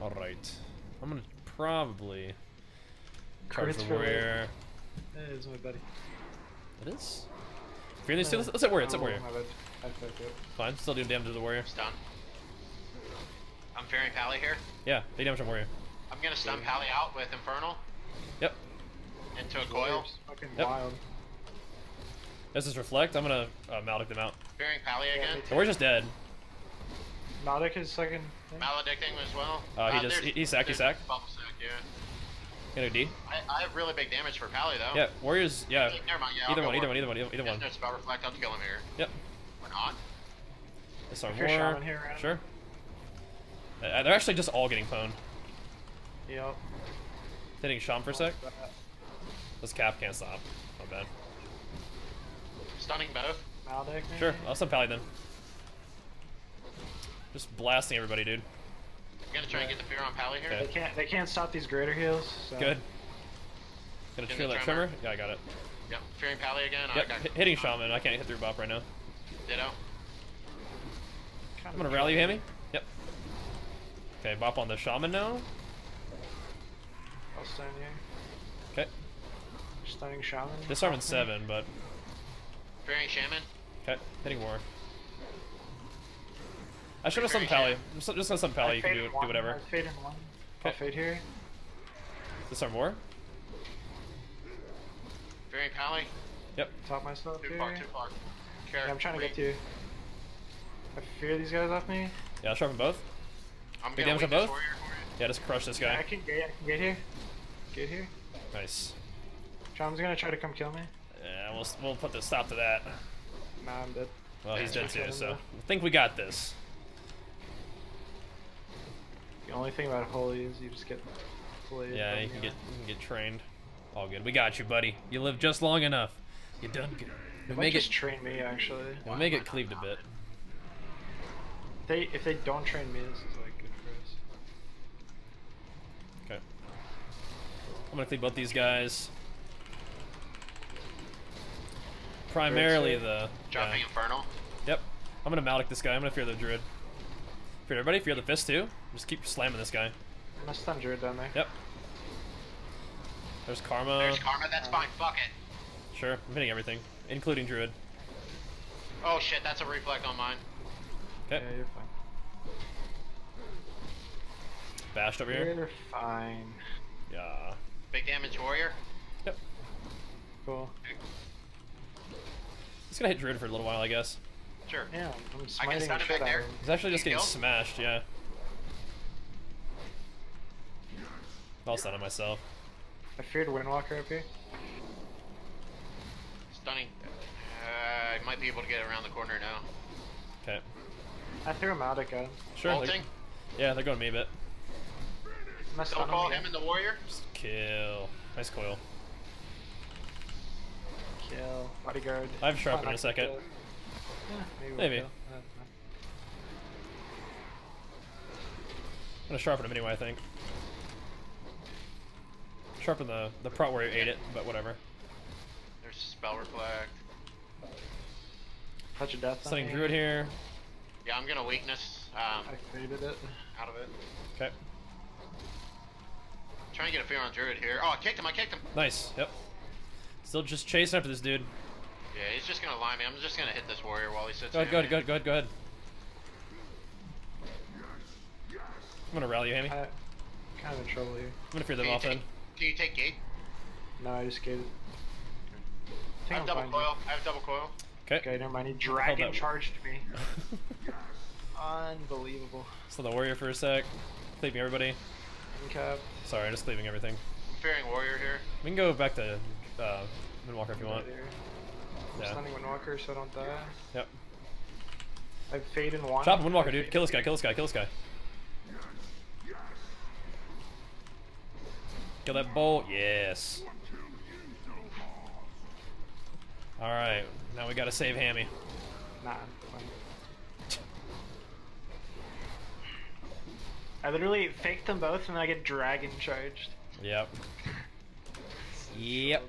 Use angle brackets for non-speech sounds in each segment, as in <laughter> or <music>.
Alright. I'm gonna probably charge Crits the for warrior. That is my buddy. It is? Fear these two? Let's, let's hit warrior, let's hit Oh, warrior. my bad. I fucked up. Fine, still doing damage to the warrior. Stun. I'm fearing Pally here. Yeah, take damage on warrior. I'm gonna stun Pally out with Infernal Yep. into a coil. Fucking Yep. wild. This is reflect. I'm gonna uh, Maldic them out. Fearing Pally Yeah, again. me The warrior's just dead. Nautic is second. thing. Maledicting as well. Uh, he just- there's- he- he sacked, he there's sacked. Bubble sack, yeah. Gonna D. I, I have really big damage for Pally though. Yeah, warriors. Yeah. Never mind. Yeah, Either one, Either go one. Either one. Either one. Either, either There's one. no spell reflect. I'll kill him here. Yep. Or not. Disarm If you're war. here, Ryan. Sure. Uh, they're actually just all getting pwned. Yep. Hitting Sham for a sec. This cap can't stop. Not bad. Stunning both. Maldic. maybe? Sure. I'll send Pally then. Just blasting everybody, dude. I'm gonna try and get the fear on Pally here. Okay. They can't. They can't stop these greater heals. So. Good. Gonna Give trim me that tremor. trimmer. Yeah, I got it. Yep. Fearing Pally again. Yep. I got hit- Hitting Shaman. I can't hit through Bop right now. Ditto. Kind I'm gonna rally you, Hammy. Yep. Okay, Bop on the Shaman now. I'll stun you. Okay. Stunning shaman. Disarming off seven, but Fearing Shaman. okay. Hitting war. I should have some Pally. I'm just just gonna some I Pally. You can do in do whatever. I fade in one. I'll Okay. fade here. Disarm war. Fearing Pally. Yep. Top myself Too here. far. Too far. Care. Yeah, I'm trying to get to you. I fear these guys off me. Yeah, I'll sharpen both. I'm Big gonna damage on both? warrior for you. Yeah, just crush this I guy. can get. I can get here. Get here. Nice. Shaman's gonna try to come kill me. Yeah, we'll we'll put the stop to that. Nah, I'm dead. Well, he's Yeah, dead too, so. I think we got this. The only thing about holy is you just get played. Yeah, you can get you can get trained. All good. We got you, buddy. You lived just long enough. You done good. They We might make just it. train me actually. We make it cleaved a bit. If they if they don't train me, this is like good for us. Okay. I'm gonna cleave both these guys. Primarily the. Dropping yeah. Infernal. Yep. I'm gonna Malik this guy. I'm gonna fear the druid. Fear everybody. Fear the fist too. Just keep slamming this guy. I'm gonna stun Druid down there. Yep. There's karma. There's Karma. That's fine. Oh. Fuck it. Sure. I'm hitting everything, including druid. Oh shit. That's a reflect on mine. Okay. Yeah, you're fine. Bashed over here. You're fine. Yeah. Big damage warrior. Yep. Cool. He's gonna hit druid for a little while, I guess. Sure. Yeah, I'm I smiting can stun the shit out there. of him. He's actually just You getting smashed. Yeah. I'll stun him myself. I feared Windwalker up here. Stunning. Uh, I might be able to get around the corner now. Okay. I threw him out again. Sure. they're- Yeah, they're going me a bit. I'm Don't call him. him and the warrior. Just kill. Nice coil. Kill. Bodyguard. I have sharpen Fine, in a second. kill. Yeah, maybe. Maybe. I'm gonna sharpen him anyway, I think. Sharpen the the prot where he ate it, but whatever. There's spell reflect. Touch of death. on Stunning me. druid here. Yeah, I'm gonna weakness um, I faded it. out of it. Okay. Trying to get a fear on Druid here. Oh, I kicked him. I kicked him. Nice. Yep. Still just chasing after this dude. Yeah, he's just gonna lie me. I'm just gonna hit this warrior while he sits. Go ahead, good, good, good. go ahead, go ahead, go ahead. I'm gonna rally you, Hammy. I'm I, kind of in trouble here. I'm gonna fear them Can you off then. Can you take gate? No, I just gated. I think have I'm double fine coil. I have double coil. Okay. here. Okay, never mind. He dragon charged me. <laughs> Unbelievable. So the warrior for a sec. Cleaving everybody. Incap. Sorry, I'm just cleaving everything. I'm fearing warrior here. We can go back to uh, Moonwalker if you want. Right here. I'm stunning Windwalker so I don't die. Yep. I fade in one. Chop I dude. Kill this guy, kill this guy, kill this guy. Kill that bolt. Yes. Alright. Now we gotta save Hammy. Nah. fine. I literally faked them both and then I get dragon charged. Yep. <laughs> Yep.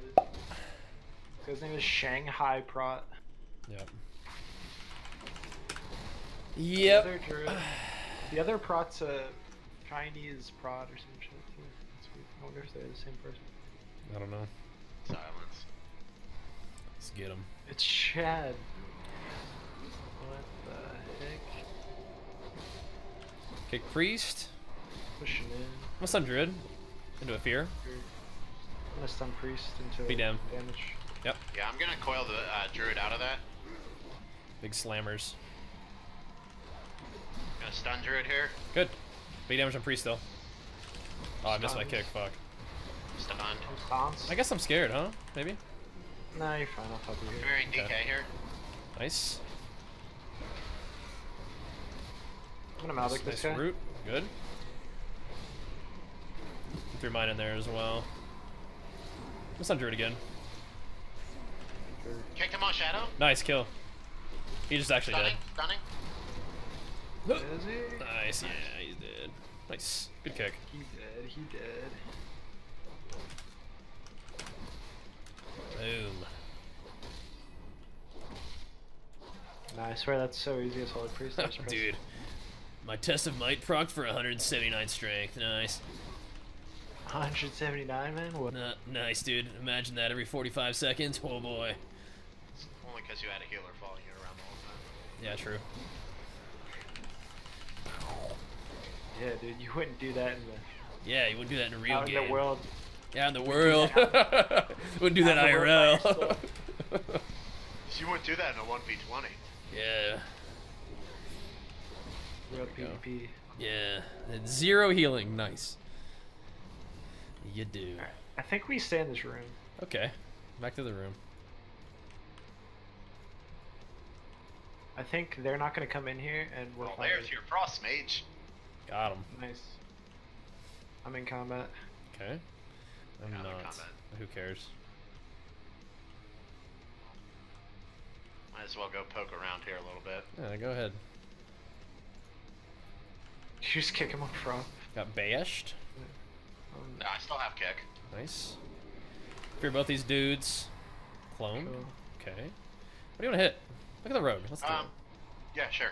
So his name is Shanghai Prot. Yep. The Yep. other, druid, the other Prot's a Chinese Prot or some shit too. That's weird. I wonder if they're the same person. I don't know. Silence. Let's get him. It's Chad. What the heck? Kick priest. Pushing in. What's up, druid? Into a fear. I'm gonna stun priest into Be down. damage. Yep. Yeah, I'm gonna coil the uh, druid out of that. Big slammers. Gonna stun druid here. Good. Big damage on priest though. Oh, I missed my kick. Fuck. Stunned. Bounce. I guess I'm scared, huh? Maybe. Nah, you're fine. I'll help you here. Clearing DK Okay. here. Nice. I'm gonna Maldic this nice guy. root. Good. Threw mine in there as well. Let's not druid again. Kicked him on shadow. Nice kill. He just actually Stunning. Stunning. dead. Is he? Nice. Yeah, he's dead. Nice. Good kick. He dead. He dead. Boom. Nah, I swear that's so easy as Holy Priest. I just press- Dude. My test of might proc for 179 strength. Nice. 179, man. What? N- nice, dude. Imagine that every 45 seconds. Oh boy. It's only because you had a healer following you around the whole time. Yeah, true. Yeah, dude, you wouldn't do that in the Yeah, you wouldn't do that in a real out game. in the world. Yeah, in the world. <laughs> wouldn't do that Out in the world by IRL. <laughs> You wouldn't do that in a 1v20. yeah. Real There we go. PvP. Yeah. And zero healing. Nice. You do. I think we stay in this room. Okay. Back to the room. I think they're not gonna come in here, and we're Well, fine. there's your frost mage. Got him. Nice. I'm in combat. Okay. I'm Yeah, I'm not. combat. Who cares? Might as well go poke around here a little bit. Yeah, go ahead. You just kick him off front. Got bashed. Um, No, I still have kick. Nice. Fear both these dudes. Clone. cool. Okay. What do you want to hit? Look at the rogue. Let's do Um, yeah, sure.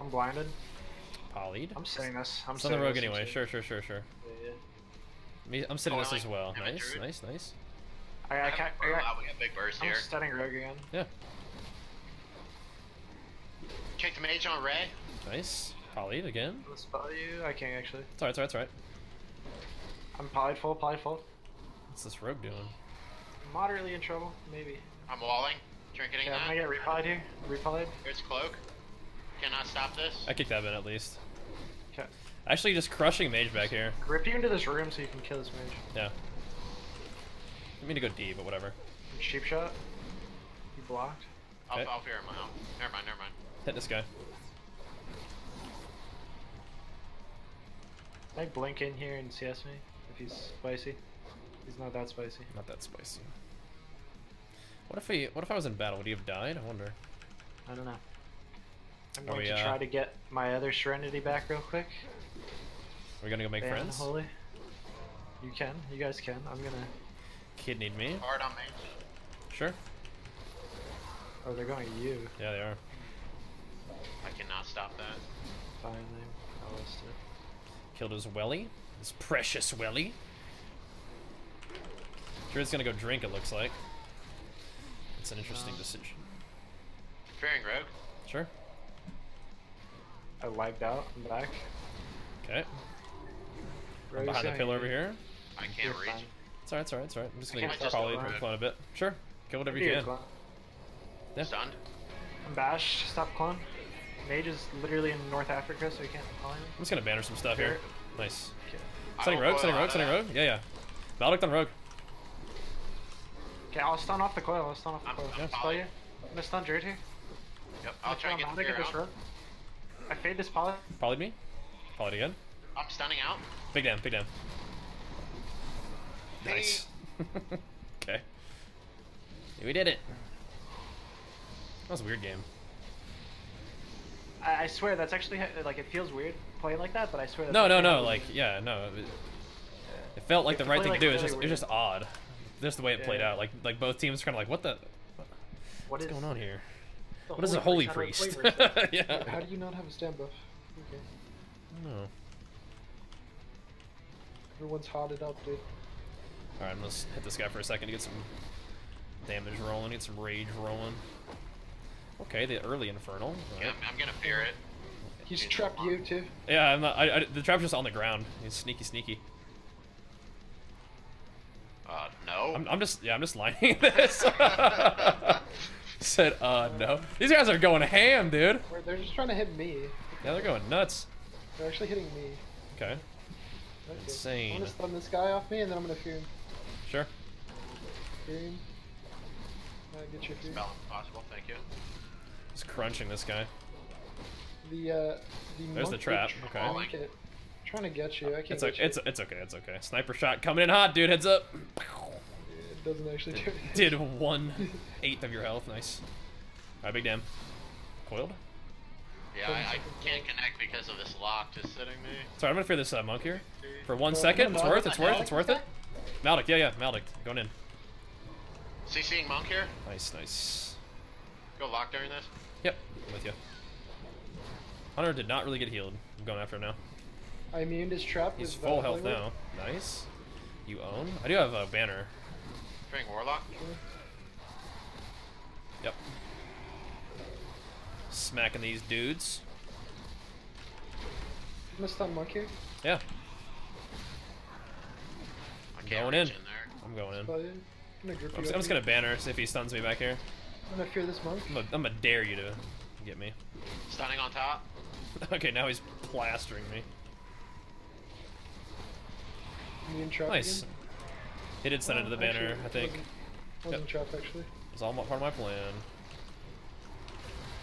I'm blinded. it. Polyed. I'm setting this. I'm It's on the setting rogue this, anyway. Sure, sure, sure, sure. Yeah, yeah. Me, I'm sitting Oh, this I as well. Nice, nice, nice. I, I, have can't. a I burn got, out, we got big burst I'm here. stunning rogue again. Yeah. Kicked mage on Ray. Nice. Polyed again. Let's spell you. I can't actually. It's alright, it's alright, it's alright. I'm polyed full, polyed full. What's this rogue doing? Moderately in trouble, maybe. I'm walling. Trinketing Yeah, I'm that. gonna get repolyed here. Repolyed. Here's cloak. Cannot stop this. I kicked that in at least. Okay. Actually, just crushing mage back here. Rip you into this room so you can kill this mage. Yeah. I mean to go D, but whatever. Cheap shot. You blocked. I'll, Okay. I'll fear him out. Never mind, never mind. Hit this guy. Can I blink in here and CS me if he's spicy? He's not that spicy. Not that spicy. What if he? What if I was in battle? Would he have died? I wonder. I don't know. I'm Are going we, to uh, try to get my other Serenity back real quick. Are we gonna go make Ban friends? Holy. You can. You guys can. I'm gonna. Kidneyed me. Hard on mage. Sure. Oh, they're going to you. Yeah, they are. I cannot stop that. Fine, then. I'll list it. Killed his welly. His precious welly. Druid's gonna go drink. It looks like. It's an interesting Uh, decision. Fearing rogue. Sure. I lagged out. I'm back. Okay. I'm Rogue's behind the pillar over here. I You're can't reach. fine. It's alright, it's alright, it's alright. I'm just gonna can't get just probably for clone a bit. Sure. Kill whatever you can. clone. Yeah. Stunned. I'm bashed. Stop clone. Mage is literally in North Africa, so he can't call him. I'm just gonna banner some stuff here. Nice. Okay. I Setting rogue, coil setting rogue, of setting rogue. Yeah, yeah. Valdict on rogue. Okay, I'll stun off the coil. I'll stun off the I'm- coil. I'm Spell you. I'm gonna stun Druid here. Yep. I'm I'll try and get gonna get this out. I fade this poly. Polyed me. Polyed again. I'm stunning out. Big damn, big damn. Hey. Nice. <laughs> okay. We did it. That was a weird game. I, I swear that's actually like it feels weird playing like that, but I swear. That's No, no, no. Like, yeah, no. It, it felt like the right thing play, to do. like, It's just, really it's just odd. Just the way it played out. Like, like both teams kind of like, what the, What what's going on here? What is a holy priest? priest? How do I play versus that? How do you not have a stand buff? Okay. No. Everyone's hotted up, dude. All right, let's hit this guy for a second to get some damage rolling, get some rage rolling. Okay, the early infernal. all Yeah, right. I'm, I'm gonna fear it. He's Change trapped you too. Yeah, I'm not. I, I, the trap's just on the ground. He's sneaky, sneaky. Uh, no. I'm, I'm just, yeah, I'm just lining <laughs> this. <laughs> Said, uh, no. These guys are going ham, dude. They're just trying to hit me. Yeah, they're going nuts. They're actually hitting me. Okay, Okay. Insane. I'm gonna stun this guy off me, and then I'm gonna fear him. sure. Fear him. Uh, get your fear. Spell possible, thank you. Just crunching this guy. The uh, the There's the trap, is okay. trying to get- Trying to get you. I can't It's get okay. you. It's it's okay. It's okay. Sniper shot coming in hot, dude. Heads up. It doesn't actually do <laughs> anything. Did one eighth of your health. Nice. All right, big damn. Coiled. Yeah, I, I can't connect because of this lock just sitting me. Sorry, I'm gonna fear this uh, monk here for one second. It's worth. no, It's worth. no. It's worth it. Maldic. Yeah, yeah. Maldic. Going in. CCing monk here. Nice, nice. Go lock during this. Yep. I'm with you. Hunter did not really get healed. I'm going after him now. I immune his trap. He's with full Valor health Blade. now. Nice. You own. I do have a banner. Fearing warlock. Yep. Smacking these dudes. I'm gonna stun monk here. Yeah, I can't going in. in there. I'm going in. I'm gonna I'm, you. I'm just gonna banner, see if he stuns me back here. I'm gonna fear this monk. I'm gonna, I'm gonna dare you to get me. Stunning on top. <laughs> okay, now he's plastering me. Immune trap Nice. again. He did send it to the Oh, banner, actually, I think. Wasn't, wasn't trap actually. It's all part of my plan.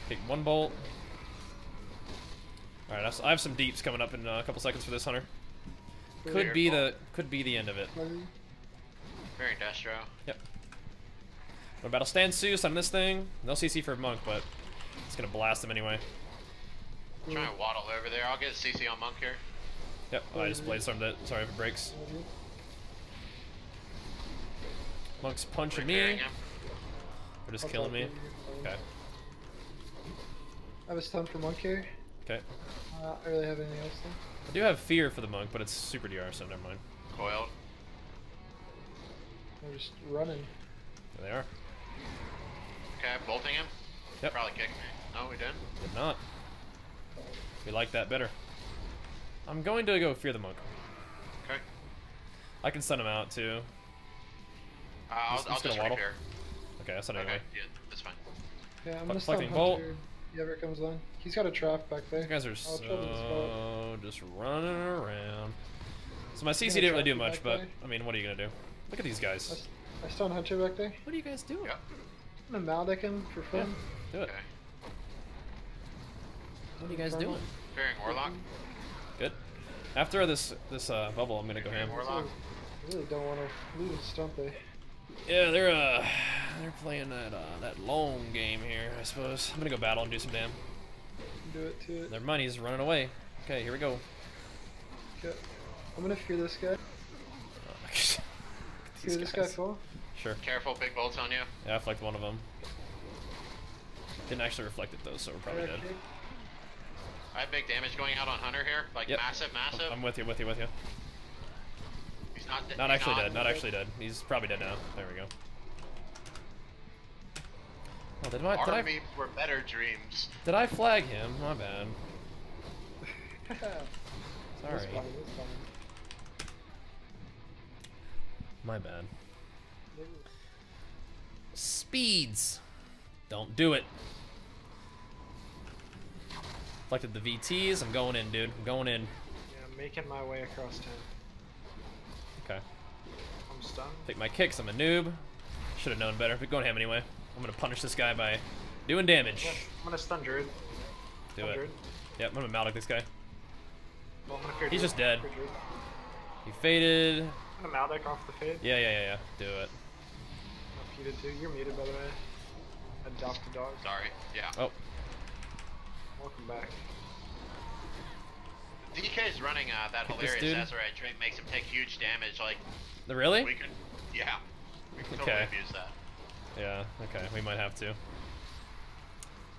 Take one bolt. Alright, I have s- I have some deeps coming up in uh, a couple seconds for this hunter. Could be the could be the end of it. Very Fearing Destro. Yep. What battle stand Zeus on this thing? No CC for monk, but it's gonna blast him anyway. Trying to waddle over there. I'll get CC on monk here. Yep. Oh, I just blade stormed it. Sorry if it breaks. Maybe. Monk's punching Repairing me. him. Or just I'll killing me. to fear you. Okay. I have a stun for monk here. Okay. Uh, I really have anything else though. I do have fear for the monk, but it's super DR, so never mind. Coiled. I'm just running. There they are. Okay, bolting him. Yep. Probably kicked me. No, we didn't. Did not. We like that better. I'm going to go fear the monk. Okay. I can send him out too. Uh, I'll, Just- I'll just gonna just waddle? repair. Okay, that's sent it Okay, anyway. yeah, that's fine. Yeah, I'm Fle- gonna stun Flecting bolt. Hunter. If ever comes on. He's got a trap back there. You guys are I'll trouble the spell. so just running around. So my CC didn't really do much, but there? I mean, what are you gonna do? Look at these guys. I, guys. s- I stun Hunter back there. What are you guys doing? Yeah. I'm gonna Maldeck him for Yeah, fun. do it. Okay. What are you guys doing? Fearing warlock. Good. After this this uh, bubble, I'm gonna go ham. Warlock. I really don't want to lose, don't they? Yeah, they're uh they're playing that uh that long game here, I suppose. I'm gonna go battle and do some damn. Do it to it. Their money's running away. Okay, here we go. Okay. I'm gonna fear this guy. <laughs> Fear this guy guys. fall. Sure. Careful, big bolts on you. Yeah, I reflected one of them. Didn't actually reflect it though, so we're probably Fire dead. I have big damage going out on Hunter here. Like Yep. massive, massive. I'm with you, with you, with you. He's not dead. Not he's actually dead. Not actually dead. He's probably dead now. There we go. Oh, did I, did I, Army were better dreams. did I flag him? My bad. That's <laughs> Sorry. fine, that's fine. My bad. Speeds. Don't do it. Reflected the VTs. I'm going in, dude. I'm going in. Yeah, I'm making my way across town. Okay. I'm stunned. Take my kicks. I'm a noob. Should have known better, but going ham anyway. I'm gonna punish this guy by doing damage. Yeah, I'm gonna stun Druid. Do Stun it. Druid. Yep, I'm gonna Maldic this guy. Well, I'm gonna He's Druid. just dead. Fear He faded. I'm gonna Maldeck off the fade. Yeah, yeah, yeah, yeah. Do it. I'm muted too. You're muted by the way. Adopt a dog. Sorry. Yeah. Oh. Welcome back. DK's running uh, that Hit hilarious dude. Azerite trait makes him take huge damage. Like Really? we could, yeah, we could totally Okay. abuse that. Yeah, okay, we might have to.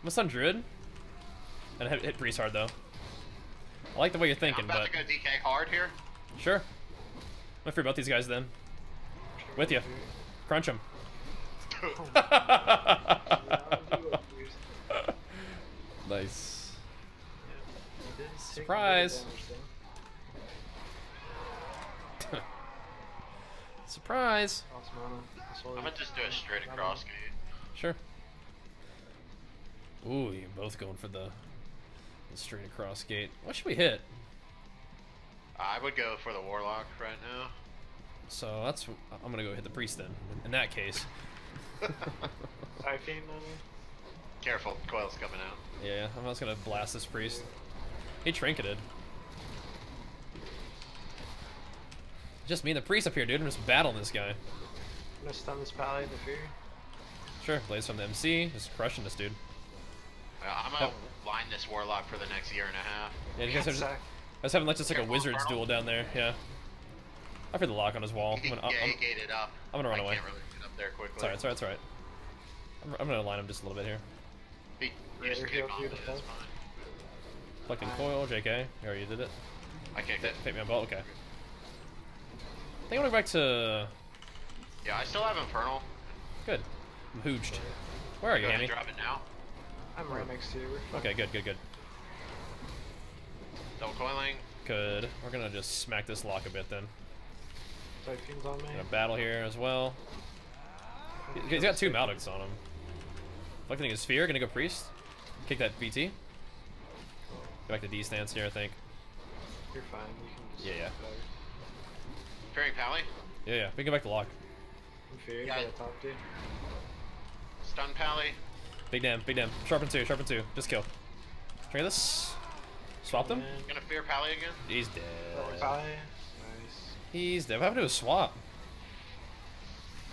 What's on Druid? And hit, hit Priest hard though. I like the way you're thinking, I'm about but to go DK hard here. sure. I'm gonna free both these guys then. With you. Crunch them. <laughs> nice. Surprise. <laughs> Surprise. I'm gonna just do it straight across gate. Sure. Ooh, you're both going for the, the straight across gate. What should we hit? I would go for the warlock right now. So that's I'm gonna go hit the priest then. In that case, <laughs> Typhoon on Careful, coil's coming out. yeah, I'm just gonna blast this priest. He trinketed. Just me and the priest up here, dude. I'm just battling this guy. I'm gonna stun this pally into fear. Sure, blaze from the MC, just crushing this dude. I'm gonna line this warlock for the next year and a half. Yeah, you guys are just, I Sack. was having like just like a wizard's Colonel. duel down there. Yeah. I heard the lock on his wall. I'm gonna, yeah, I'm, he gated up. I'm gonna run I away. can't really get up there quickly. It's alright, it's alright, it's alright. I'm, I'm gonna line him just a little bit here. He Raider used kick you on to it, fuck. it's fine. Collecting coil, JK. You already did it. I kicked it. Take me on ball, okay. I think I'm gonna go back to. Yeah, I still have Infernal. Good. I'm hooged. Where are you, Go ahead Hammy? drop it now. I'm right next to you. Okay, good, good, good. Double coiling. Good. We're gonna just smack this lock a bit then. Typhoon's on me. Gonna battle here as well. He- He's got two Maldics on him. Collecting his sphere, gonna go priest. Kick that BT. Go back to D stance here, I think. You're fine. You can just Yeah, yeah. whatever. Fearing Pally. Yeah, yeah. We can go back to lock. I'm feared Yeah. by the top dude. Stun Pally. Big damn, big damn. Sharpen two, sharpen two. Just kill. Try this. Swap them. And Gonna fear Pally again. He's double dead. pally. Nice. He's dead. What happened to his swap?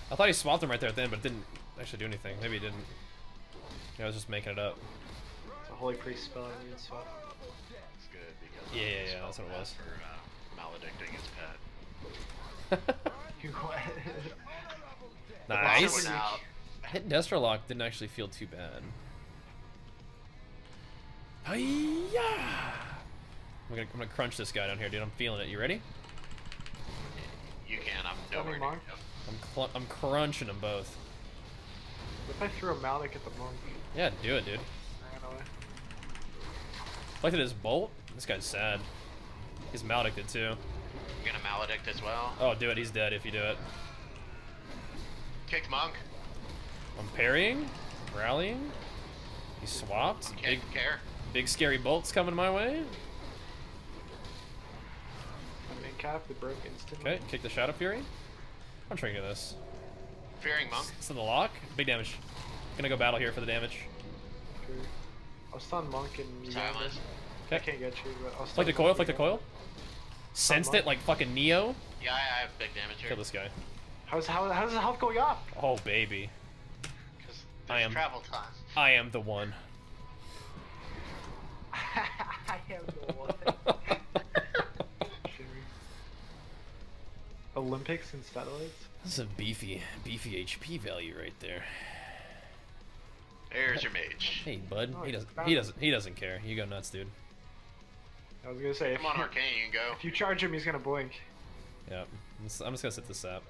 I thought he swapped him right there at the end, but it didn't actually do anything. Maybe he didn't. Yeah, I was just making it up. It's a holy priest spell I need swap. It's good because Yeah, yeah, yeah, that's what it was. For uh, maledicting his pet. You <laughs> what? nice. Last one. Hit Destro Lock didn't actually feel too bad. Hiya! I'm gonna, I'm gonna crunch this guy down here, dude. I'm feeling it. You ready? You can. I'm Tell me, nowhere near. I'm I'm crunching them both. What if I threw a Malik at the monk? Yeah, do it, dude. I ran away. Look at his bolt. This guy's sad. He's Maldic did too. I'm gonna maledict as well. Oh, do it. He's dead if you do it. Kick Monk. I'm parrying, rallying. He swapped. Big, Can't care. big scary bolts coming my way. I'm in cap. It broke instantly. Okay, kick the Shadow Fury. I'm trying to get this. Fearing Monk. It's in the lock. Big damage. Gonna go battle here for the damage. Okay. I'll stun monk and you Silence. this. I Okay. can't get you, but I'll stun Flick the coil, monk flick the coil. Sensed it like fucking Neo. Yeah, I I have big damage here. Kill this guy. How's how how's the health going up? Oh baby. 'Cause I there's am- travel time. <laughs> I am the one. <laughs> I am the one. <laughs> Olympics and satellites. This is a beefy, beefy HP value right there. There's your mage. Hey, bud. Oh, He doesn't. found He doesn't. He doesn't care. You go nuts, dude. I was gonna say if Come on, you, Arcane, you can go. if you charge him, he's gonna blink. Yep. I'm just, I'm just gonna sit this sap.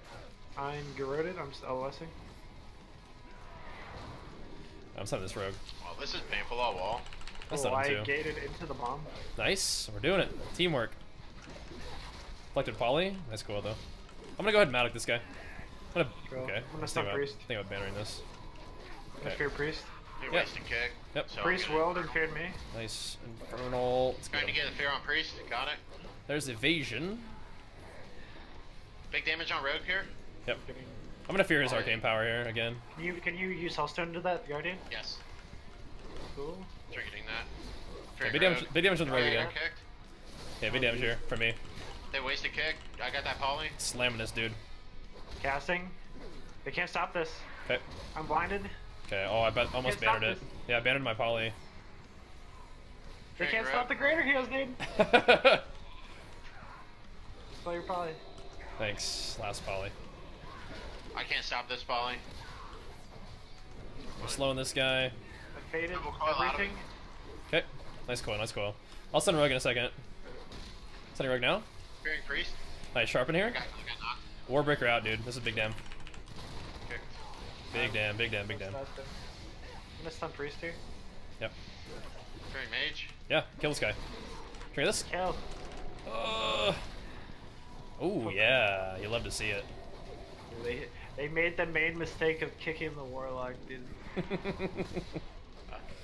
I'm garroted. I'm LSing. I'm setting this rogue. Well, this is painful all wall. I Oh, set I too. gated into the bomb. Nice. We're doing it. Teamwork. Collected poly. Nice cool though. I'm gonna go ahead and Matic this guy. I'm gonna. Go. Okay. I'm gonna Let's stun think about, priest. think about bannering this. Okay. Okay. Fear priest. He Yeah. wasted kick. Yep. So I'm priest gonna- feared me. Nice. Infernal. Let's. Trying to get a fear on priest. Got it. There's evasion. Big damage on rogue here. Yep. I'm gonna fear his arcane power here again. Can you can you use Hellstone to that guardian? Yes. Cool. Targeting that. Yeah, big damage. Big damage on the rogue Fearing again. kicked. Yeah, big damage here for me. They wasted kick. I got that poly. Slamming this dude. Casting. They can't stop this. Okay. I'm blinded. Okay. Oh, I bet almost Can't bannered it. this. Yeah, I bannered my poly. They can't grab. stop the greater heals, dude. <laughs> Spell your poly. Thanks, last poly. I can't stop this poly. We're slowing this guy. I faded Double coil out of everything. Okay, nice coil, nice coil. I'll send Rogue in a second. Sending Rogue now. Fearing priest. Nice sharpen here. I got, I got knocked. Warbreaker out, dude. This is big damn. Kicked. Big damn, big damn, big damn. That's that thing. I'm gonna stun priest here. Yep. Fearing mage. Yeah, kill this guy. Trigger this. Kill. Uh, oh yeah, you love to see it. They they made the main mistake of kicking the warlock, dude. <laughs>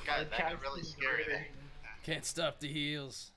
God, that got really is scary greater. Can't stop the heals.